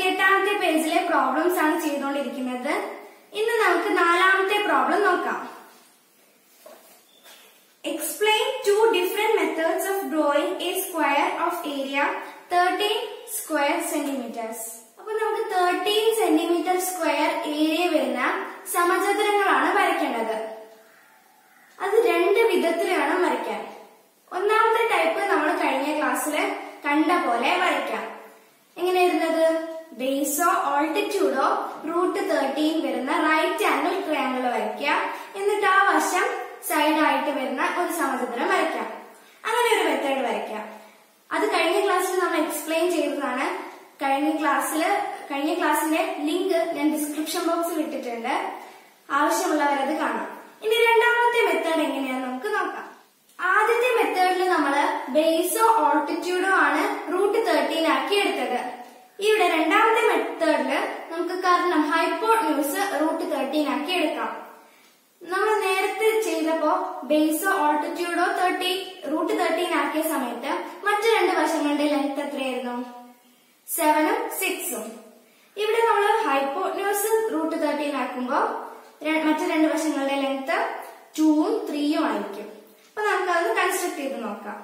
അമ്പത്തിയെട്ടാമത്തെ പേജിലെ പ്രോബ്ലംസ് ആണ് ചെയ്തുകൊണ്ടിരിക്കുന്നത്. ഇന്ന് നമുക്ക് നാലാമത്തെ പ്രോബ്ലം നോക്കാം. Explain two different methods of drawing a square of area thirteen square centimetres അപ്പൊ നമുക്ക് 13 സെന്റിമീറ്റർ സ്ക്വയർ ഏരിയ വരുന്ന സമചതുരങ്ങളാണ് വരയ്ക്കേണ്ടത്. അത് രണ്ട് വിധത്തിൽ വേണം വരയ്ക്കാൻ. ഒന്നാമത്തെ ടൈപ്പ് നമ്മൾ കഴിഞ്ഞ ക്ലാസ്സിൽ കണ്ട പോലെ വരയ്ക്കാം. ബേസോ ഓൾട്ടിറ്റ്യൂഡോ റൂട്ട് തേർട്ടീൻ വരുന്ന റൈറ്റ് ആംഗിൾ ട്രയാങ്കിൾ വരയ്ക്കുക. എന്നിട്ട് ആ വശം സൈഡായിട്ട് വരുന്ന ഒരു സമചതുരം വരയ്ക്കാം. അങ്ങനെ ഒരു മെത്തേഡ് വരയ്ക്കാം. അത് കഴിഞ്ഞ ക്ലാസ്സിൽ നമ്മൾ എക്സ്പ്ലെയിൻ ചെയ്തതാണ്. കഴിഞ്ഞ ക്ലാസ്സിൽ കഴിഞ്ഞ ക്ലാസ്സിന്റെ ലിങ്ക് ഞാൻ ഡിസ്ക്രിപ്ഷൻ ബോക്സിൽ ഇട്ടിട്ടുണ്ട്. ആവശ്യമുള്ളവരത് കാണാം. ഇനി രണ്ടാമത്തെ മെത്തേഡ് എങ്ങനെയാന്ന് നമുക്ക് നോക്കാം. ആദ്യത്തെ മെത്തേഡിൽ നമ്മൾ ബേസോ ഓൾട്ടിറ്റ്യൂഡോ ആണ് റൂട്ട് തേർട്ടീൻ ആക്കി എടുത്തത്. ഇവിടെ രണ്ടാമത്തെ മെത്തേഡിൽ നമുക്ക് കാരണം ഹൈപ്പോ ന്യൂസ് റൂട്ട് തേർട്ടീൻ ആക്കി എടുക്കാം. നമ്മൾ നേരത്തെ ചെയ്തപ്പോ ബേസോ ഓൾട്ടിറ്റ്യൂഡോ തേർട്ടി റൂട്ട് തേർട്ടീൻ ആക്കിയ സമയത്ത് മറ്റു രണ്ട് വശങ്ങളുടെ ലെങ്ത് എത്രയായിരുന്നു? സെവനും സിക്സും ഇവിടെ നമ്മൾ ഹൈപ്പോട്ന്യൂസ് റൂട്ട് തേർട്ടീൻ ആക്കുമ്പോൾ മറ്റു രണ്ട് വശങ്ങളുടെ ലെങ്ത് ടൂവും ത്രീയും ആയിരിക്കും. അപ്പൊ നമുക്ക് അതൊന്ന് കൺസ്ട്രക്ട് ചെയ്ത് നോക്കാം.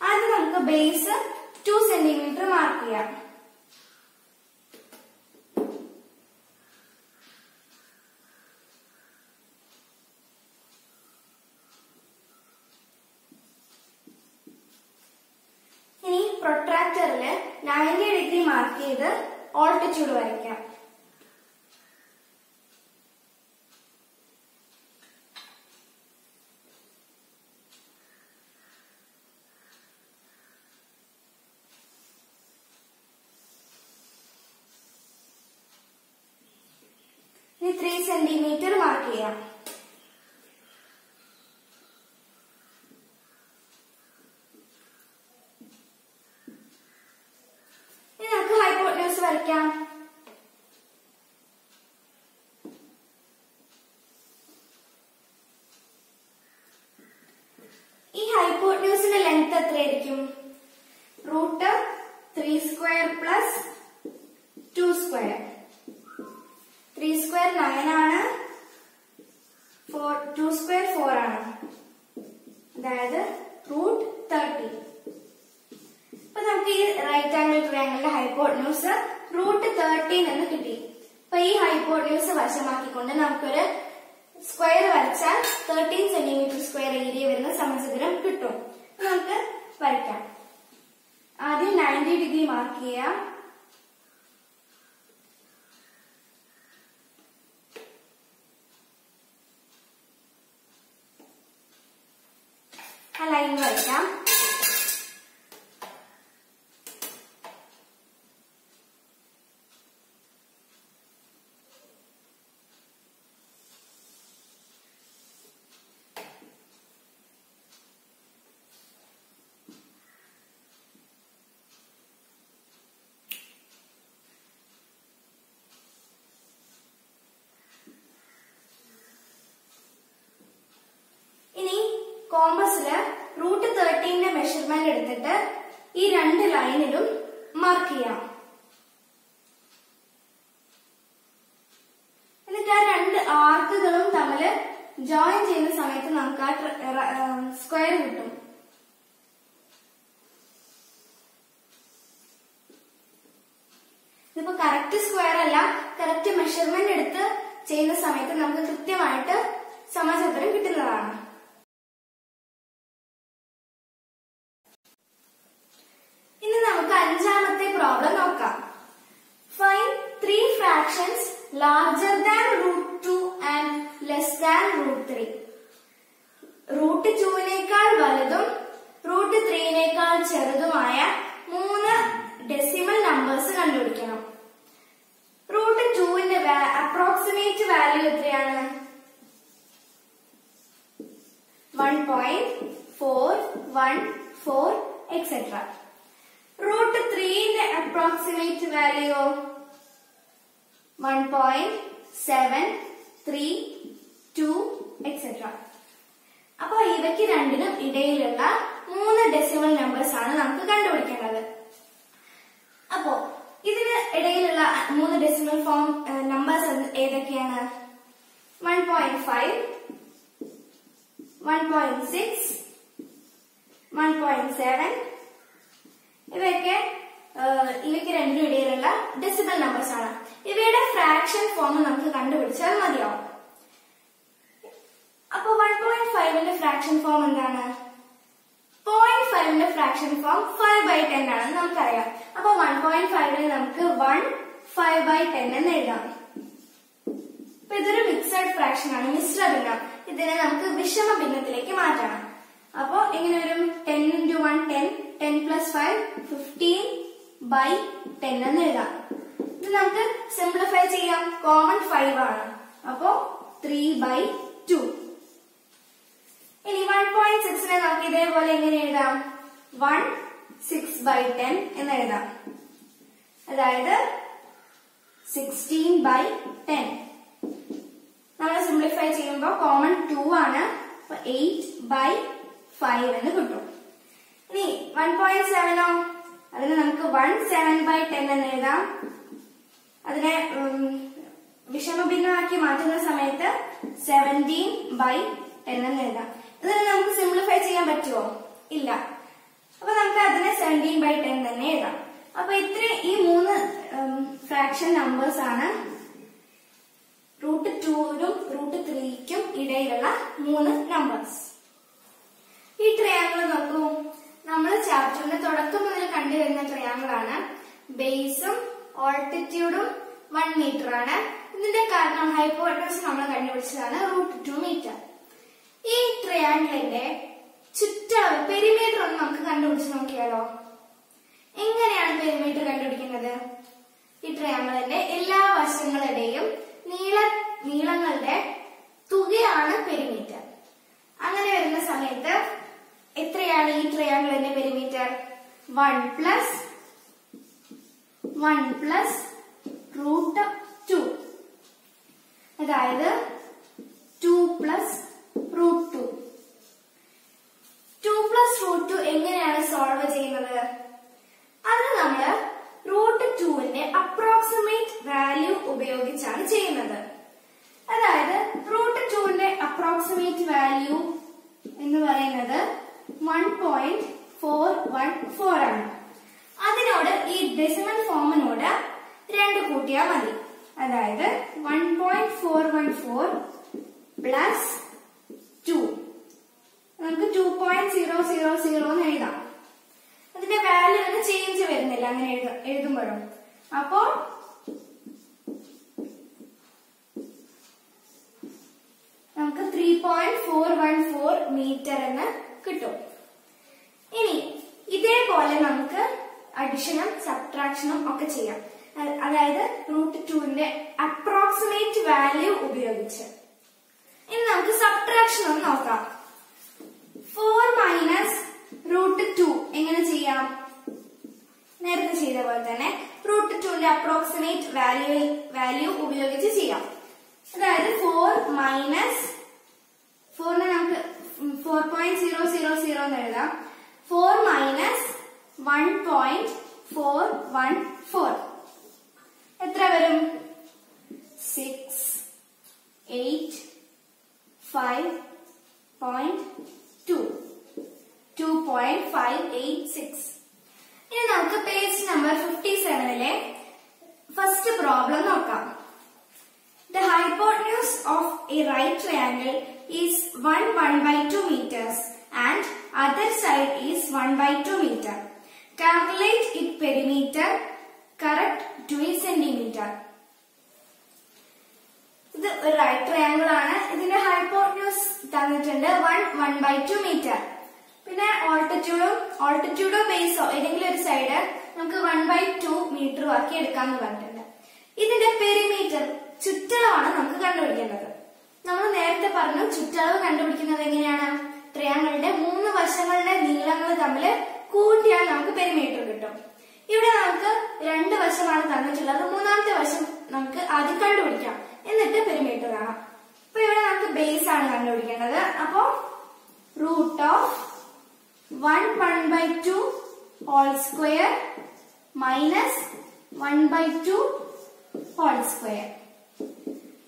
ആദ്യം നമുക്ക് ബേസ് ടു സെന്റിമീറ്റർ മാർക്ക് ചെയ്യാം ഇനി പ്രൊട്രാക്ടറിൽ നയന്റി ഡിഗ്രി മാർക്ക് ചെയ്ത് ഓൾട്ടിറ്റ്യൂഡ് വരയ്ക്കാം ത്രീ സെന്റിമീറ്റർ മാർക്ക് ചെയ്യാം ഇനി നമുക്ക് ഹൈപ്പോട്ന്യൂസ് വരയ്ക്കാം ഈ ഹൈപ്പോട്ന്യൂസിന്റെ ലെങ്ത് എത്രയായിരിക്കും root three square plus two square three square nine ആണ് ഫോർ ടു സ്ക്വയർ ഫോർ ആണ് അതായത് റൂട്ട് തേർട്ടി അപ്പൊ നമുക്ക് ഈ റൈറ്റ് ആംഗിൾ ട്രയാങ്കിളിന്റെ ഹൈപ്പോട്ടനൂസ് റൂട്ട് തേർട്ടീൻ എന്ന് കിട്ടി. അപ്പൊ ഈ ഹൈപ്പോട്ടനൂസ് വശമാക്കിക്കൊണ്ട് നമുക്കൊരു സ്ക്വയർ വരച്ചാൽ തേർട്ടീൻ സെന്റിമീറ്റർ സ്ക്വയർ ഏരിയ വരുന്ന സമചതുരം കിട്ടും. നമുക്ക് വരയ്ക്കാം. ആദ്യം നയന്റി ഡിഗ്രി മാർക്ക് ചെയ്യാം. ആ ലൈൻ വരയ്ക്കാം ഇനി കോമ്പസിൽ റൂട്ട് തേർട്ടീന്റെ മെഷർമെന്റ് എടുത്തിട്ട് ഈ രണ്ട് ലൈനിലും മാർക്ക് ചെയ്യാം. എന്നിട്ട് ആ രണ്ട് ആർക്കുകളും തമ്മിൽ ജോയിൻ ചെയ്യുന്ന സമയത്ത് നമുക്ക് ആ സ്ക്വയർ കിട്ടും. ഇതിപ്പോ കറക്റ്റ് സ്ക്വയർ അല്ല കറക്റ്റ് മെഷർമെന്റ് എടുത്ത് ചെയ്യുന്ന സമയത്ത് നമുക്ക് കൃത്യമായിട്ട് സമചതുരം കിട്ടുന്നതാണ് ഇനി നമുക്ക് അഞ്ചാമത്തെ പ്രോബ്ലം നോക്കാം find fractions larger than root two and less than root three root ടുവിനേക്കാൾ വലുതും റൂട്ട് ത്രീനേക്കാൾ ചെറുതുമായ മൂന്ന് ഡെസിമൽ നമ്പേഴ്സ് കണ്ടുപിടിക്കണം. റൂട്ട് ടുവിന്റെ അപ്രോക്സിമേറ്റ് വാല്യൂ എത്രയാണ്? One point four one four etcetera root ത്രീന്റെ approximate value one point seven three two etcetera അപ്പൊ ഇവയ്ക്ക് രണ്ടിനും ഇടയിലുള്ള മൂന്ന് ഡെസിമൽ നമ്പേഴ്സ് ആണ് നമുക്ക് കണ്ടുപിടിക്കേണ്ടത്. അപ്പോ ഇതിന് ഇടയിലുള്ള മൂന്ന് ഡെസിമൽ ഫോം നമ്പേഴ്സ് ഏതൊക്കെയാണ്? One point five one point six one point seven ഇവയൊക്കെ ഇവയ്ക്ക് രണ്ടിനും ഇടയിലുള്ള ഡെസിമൽ നമ്പേഴ്സ് ആണ്. ഇവയുടെ ഫ്രാക്ഷൻ ഫോം നമുക്ക് കണ്ടുപിടിച്ചാൽ മതിയാവും. അപ്പൊ വൺ പോയിന്റ് ഫൈവിന്റെ ഫ്രാക്ഷൻ ഫോം എന്താണ്? Point ഫൈവിന്റെ fraction form five by ten ആണെന്ന് നമുക്കറിയാം. അപ്പൊ വൺ പോയിന്റ് ഫൈവിന് നമുക്ക് വൺ ഫൈവ് ബൈ ടെൻ എന്ന് എഴുതാം. അപ്പൊ ഇതൊരു മിക്സഡ് ഫ്രാക്ഷൻ ആണ് മിശ്ര ഭിന്നം ഇതിനെ നമുക്ക് വിഷമ ഭിന്നത്തിലേക്ക് മാറ്റണം. അപ്പൊ എങ്ങനെ വരും? Ten into one ten ten plus five fifteen by ten എന്ന് എഴുതാം. നമുക്ക് സിംപ്ലിഫൈ ചെയ്യാം. കോമൺ ഫൈവ് ആണ്. അപ്പോ ത്രീ ബൈ ടു ഇനി വൺ പോയിന്റ് സിക്സിനെ നമുക്ക് ഇതേപോലെ എങ്ങനെ എഴുതാം? വൺ സിക്സ് ബൈ ടെൻ എന്ന് എഴുതാം. അതായത് സിക്സ്റ്റീൻ ബൈ ടെൻ നമ്മൾ സിംപ്ലിഫൈ ചെയ്യുമ്പോൾ കോമൺ ടു ആണ്. അപ്പൊ എയ്റ്റ് ബൈ ഫൈവ് എന്ന് കിട്ടും. ഇനി വൺ പോയിന്റ് സെവനോ അതിന് നമുക്ക് വൺ സെവൻ ബൈ ടെൻ എന്ന് എഴുതാം. അതിനെ വിഷമഭിന്നമാക്കി മാറ്റുന്ന സമയത്ത് സെവന്റീൻ ബൈ ടെൻ എന്ന് എഴുതാം. ഇതിന് നമുക്ക് സിംപ്ലിഫൈ ചെയ്യാൻ പറ്റുമോ ഇല്ല. അപ്പൊ നമുക്ക് അതിനെ സെവന്റീൻ ബൈ ടെൻ തന്നെ എഴുതാം. അപ്പൊ ഇത്ര ഈ മൂന്ന് ഫ്രാക്ഷൻ നമ്പേഴ്സ് ആണ് റൂട്ട് ടൂനും റൂട്ട് ത്രീക്കും ഇടയിലുള്ള മൂന്ന് നമ്പേഴ്സ് ഈ ട്രയാങ്കിൾ നോക്കൂ. നമ്മൾ ചാപ്റ്ററിന്റെ തുടക്കം മുതൽ കണ്ടുവരുന്ന ട്രയാങ്കിൾ ആണ്. ബേസും ഓൾട്ടിറ്റ്യൂഡും വൺ മീറ്റർ ആണ്. ഇതിന്റെ കാരണം ഹൈപ്പോട്ടോസ് നമ്മൾ കണ്ടുപിടിച്ചതാണ് റൂട്ട് ടു മീറ്റർ ഈ ട്രയാങ്കിളിന്റെ ചുറ്റളവ് പെരിമീറ്റർ ഒന്ന് നമുക്ക് കണ്ടുപിടിച്ച് നോക്കിയാലോ? എങ്ങനെയാണ് പെരിമീറ്റർ കണ്ടുപിടിക്കുന്നത്? ഈ ട്രയാങ്കിളിന്റെ എല്ലാ വശങ്ങളുടെയും നീള നീളങ്ങളുടെ തുകയാണ് പെരിമീറ്റർ അങ്ങനെ വരുന്ന സമയത്ത് എത്രയാണ് ഈ ട്രയാങ്കിളിന്റെ perimeter one plus one plus root two അതായത് two plus root two two plus root two എങ്ങനെയാണ് സോൾവ് ചെയ്യുന്നത്? അത് നമ്മൾ റൂട്ട് ടുവിന്റെ അപ്രോക്സിമേറ്റ് വാല്യൂ ഉപയോഗിച്ചാണ് ചെയ്യുന്നത്. അതായത് റൂട്ട് ടുവിന്റെ അപ്രോക്സിമേറ്റ് വാല്യൂ എന്ന് പറയുന്നത് one point four one four ആണ്. അതിനോട് ഈ ഡെസിമൽ ഫോമിനോട് രണ്ട് കൂട്ടിയാൽ മതി. അതായത് one point four one four plus two നമുക്ക് two point zero zero zero എന്ന് എഴുതാം. അതിന്റെ വാല്യൂ ഒന്ന് ചേഞ്ച് വരുന്നില്ല അങ്ങനെ എഴുത എഴുതുമ്പോഴും. അപ്പോ നമുക്ക് three point four one four metre എന്ന് കിട്ടും. ഇനി ഇതേപോലെ നമുക്ക് അഡിഷനും സബ്ട്രാക്ഷനും ഒക്കെ ചെയ്യാം. അതായത് റൂട്ട് ടുവിന്റെ അപ്രോക്സിമേറ്റ് വാല്യൂ ഉപയോഗിച്ച്. ഇനി നമുക്ക് സബ്ട്രാക്ഷൻ ഒന്ന് നോക്കാം. ഫോർ മൈനസ് റൂട്ട് ടു എങ്ങനെ ചെയ്യാം? നേരത്തെ ചെയ്ത പോലെ തന്നെ റൂട്ട് ടുവിന്റെ അപ്രോക്സിമേറ്റ് വാല്യൂ വാല്യൂ ഉപയോഗിച്ച് ചെയ്യാം. അതായത് ഫോർ മൈനസ് ഫോറിനെ നമുക്ക് four point zero zero zero എന്ന് എഴുതാം. Four minus One point four one four എത്ര വരും six eight five point two two point five eight six ഇനി നമുക്ക് page number fifty സെവനിലെ first problem നോക്കാം The hypotenuse of a right triangle is 1 1 by 2 meters and other side is 1 by 2 meter. Calculate its perimeter, correct 2 centimeter. ഇത് ഒരു right triangle ആണ്. ഇതിന്റെ hypotenuse തന്നിട്ടുണ്ട് one one by two metre പിന്നെ ഓൾട്ടിറ്റ്യൂഡും ഓൾട്ടിറ്റ്യൂഡോ ബേസോ ഏതെങ്കിലും ഒരു സൈഡ് നമുക്ക് വൺ ബൈ ടു മീറ്റർ ആക്കി എടുക്കാന്ന് പറഞ്ഞിട്ടുണ്ട്. ഇതിന്റെ പെരിമീറ്റർ ചുറ്റളവാണ് നമുക്ക് കണ്ടുപിടിക്കേണ്ടത്. നമ്മൾ നേരത്തെ പറഞ്ഞു ചുറ്റളവ് കണ്ടുപിടിക്കുന്നത് എങ്ങനെയാണ്? ട്രയാങ്കിളിന്റെ മൂന്ന് വശങ്ങളുടെ നീളങ്ങൾ തമ്മിൽ കൂട്ടിയാൽ നമുക്ക് പെരിമീറ്റർ കിട്ടും. ഇവിടെ നമുക്ക് രണ്ട് വശമാണ് തന്നിട്ടുള്ളത്. മൂന്നാമത്തെ വശം നമുക്ക് ആദ്യം കണ്ടുപിടിക്കാം. എന്നിട്ട് പെരിമീറ്റർ കാണാം. അപ്പൊ ഇവിടെ നമുക്ക് ബേസ് ആണ് കണ്ടുപിടിക്കേണ്ടത്. അപ്പോ root of one one by two whole square minus one by two whole square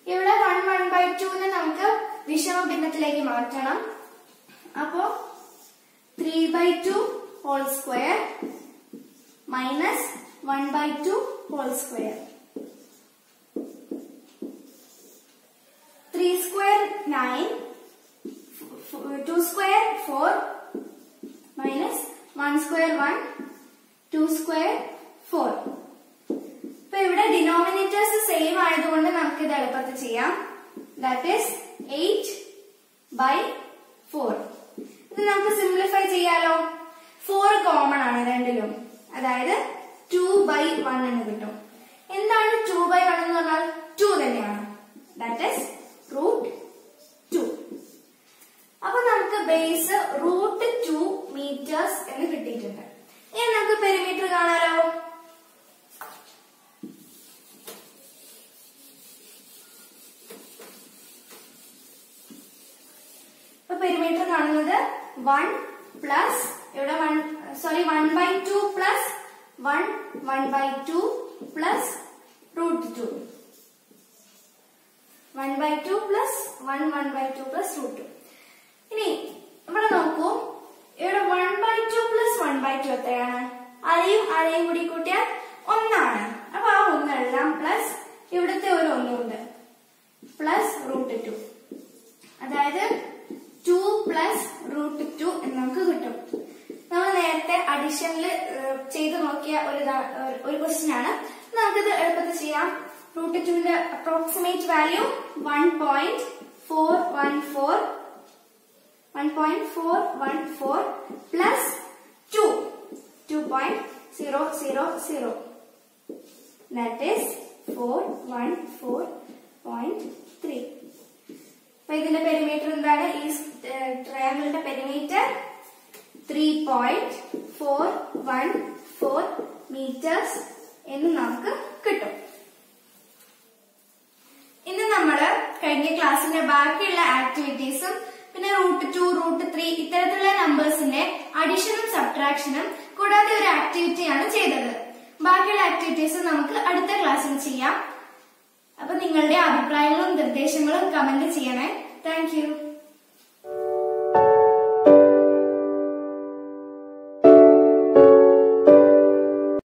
ഇവിടെ വൺ വൺ ബൈ ടുവിനെ നമുക്ക് വിഷമ ഭിന്നത്തിലേക്ക് മാറ്റണം. അപ്പോ three by two whole square minus one by two whole square three square nine two square four minus one square one two square four ഇപ്പൊ ഇവിടെ denominators same ആയതുകൊണ്ട് നമുക്ക് ഇത് എളുപ്പത്തിൽ ചെയ്യാം. That is eight by four ഇത് നമുക്ക് simplify ചെയ്യാലോ? ഫോർ കോമൺ ആണ് രണ്ടിലും. അതായത് ടു ബൈ വൺ എന്ന് കിട്ടും. എന്താണ് ടു ബൈ വൺ എന്ന് പറഞ്ഞാൽ ടു തന്നെയാണ്. ദാറ്റ് ഇസ് റൂട്ട് ടു അപ്പൊ നമുക്ക് ബേസ് റൂട്ട് ടു മീറ്റേഴ്സ് എന്ന് കിട്ടിയിട്ടുണ്ട്. ഇനി നമുക്ക് പെരിമീറ്റർ കാണാലോ? പെരിമീറ്റർ കാണുന്നത് വൺ പ്ലസ് ഇവിടെ one sorry one by two plus one one by two plus root two one by two plus one one by two plus root two ഇനി ഇവിടെ നോക്കൂ ഇവിടെ one by two plus one by two എത്രയാണ്? അരയും അരയും കൂടി കൂട്ടിയാൽ ഒന്നാണ്. അപ്പൊ ആ ഒന്നെല്ലാം പ്ലസ് ഇവിടുത്തെ ഒരു ഒന്നുണ്ട് പ്ലസ് റൂട്ട് ടു അതായത് ടു പ്ലസ് റൂട്ട് ടു എന്ന് നമുക്ക് കിട്ടും നമ്മൾ നേരത്തെ അഡീഷനിൽ ചെയ്ത് നോക്കിയ ഒരു ഒരു ക്വസ്റ്റ്യൻ ആണ് നമുക്കിത് എളുപ്പത്തിൽ ചെയ്യാം. റൂട്ട് ടുവിന്റെ approximate value one point four one four. One point four one four plus two. Two point zero zero zero. That is four one four point three. അപ്പൊ ഇതിന്റെ പെരിമീറ്റർ എന്താണ്? ഈ ട്രയാങ്കിളിന്റെ perimeter three point four one four metres എന്ന് നമുക്ക് കിട്ടും. ഇന്ന് നമ്മൾ കഴിഞ്ഞ ക്ലാസ്സിന്റെ ബാക്കിയുള്ള ആക്ടിവിറ്റീസും പിന്നെ റൂട്ട് ടു റൂട്ട് ത്രീ ഇത്തരത്തിലുള്ള നമ്പേഴ്സിന്റെ അഡീഷനും സബ്ട്രാക്ഷനും കൂടാതെ ഒരു ആക്ടിവിറ്റിയാണ് ചെയ്തത്. ബാക്കിയുള്ള ആക്ടിവിറ്റീസ് നമുക്ക് അടുത്ത ക്ലാസ്സിൽ ചെയ്യാം. അപ്പൊ നിങ്ങളുടെ അഭിപ്രായങ്ങളും നിർദ്ദേശങ്ങളും കമന്റ് ചെയ്യണേ. താങ്ക്